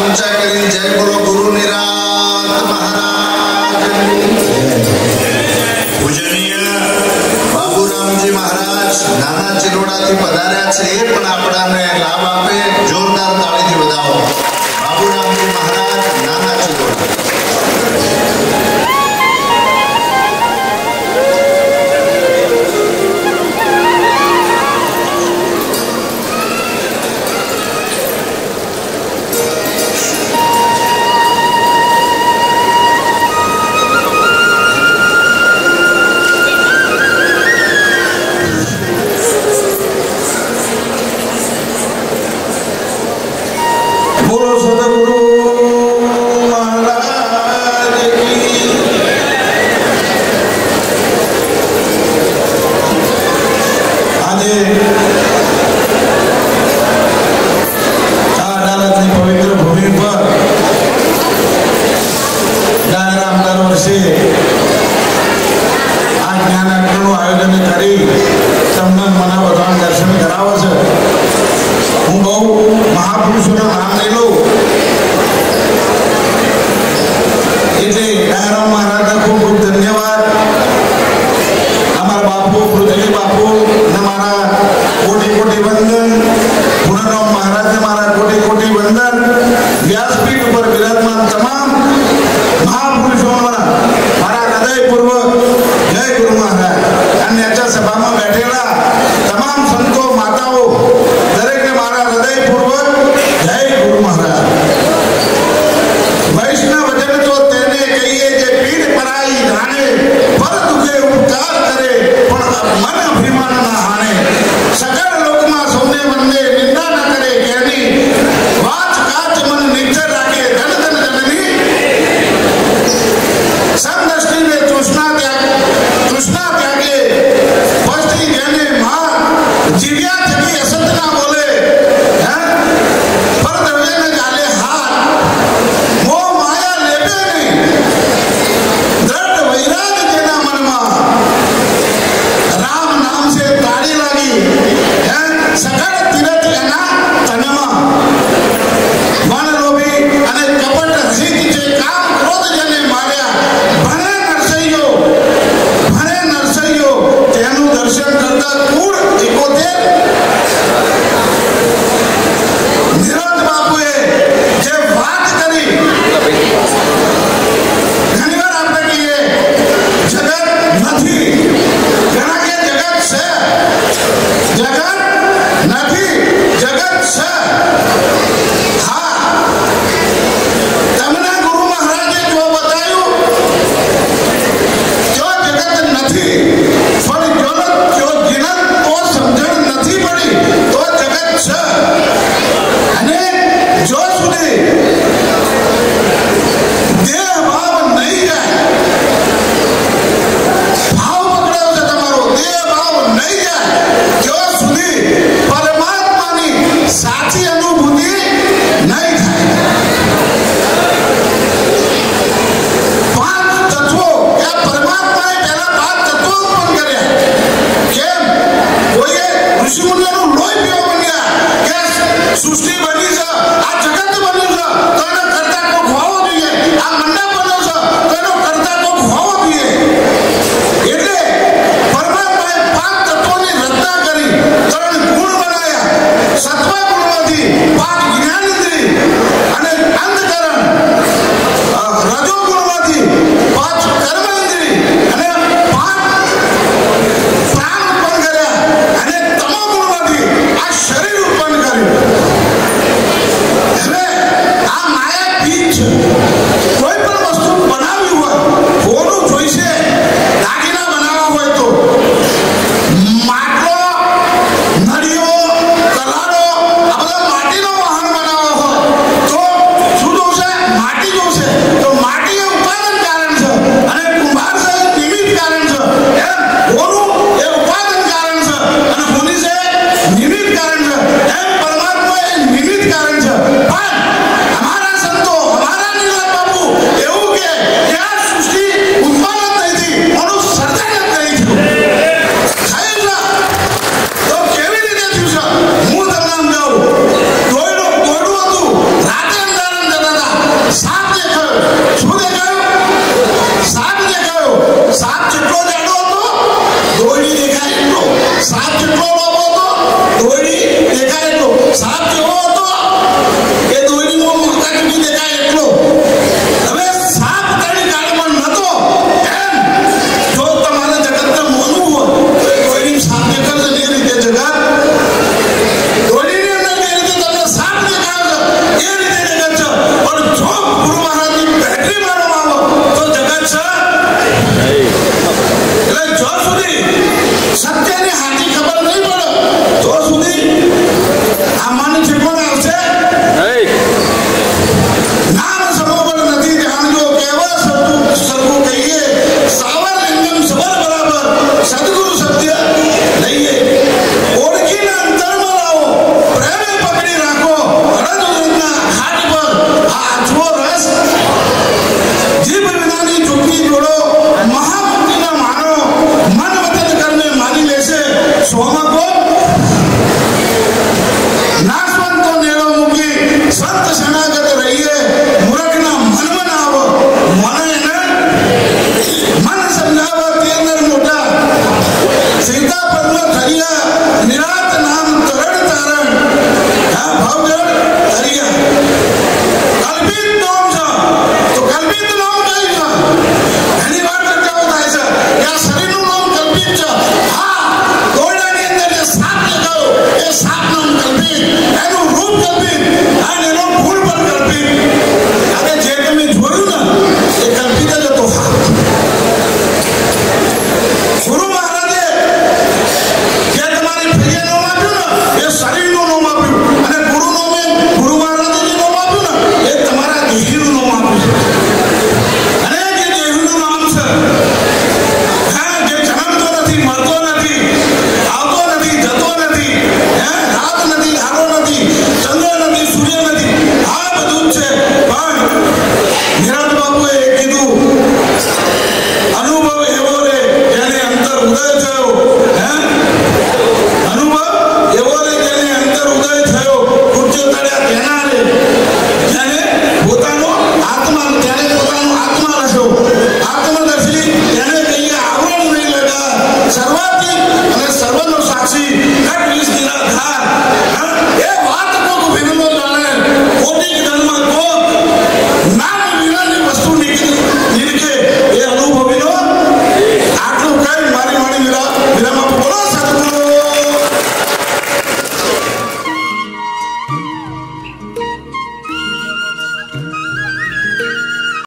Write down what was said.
ऊँचा करें जय बोलो गुरु निरात महाराज पूजनीय બાબુરામજી મહારાજ નાના ચિરોડાથી પધાર્યા છે એ પણ આપણાને લાભ આપે જો Guru Sadaguru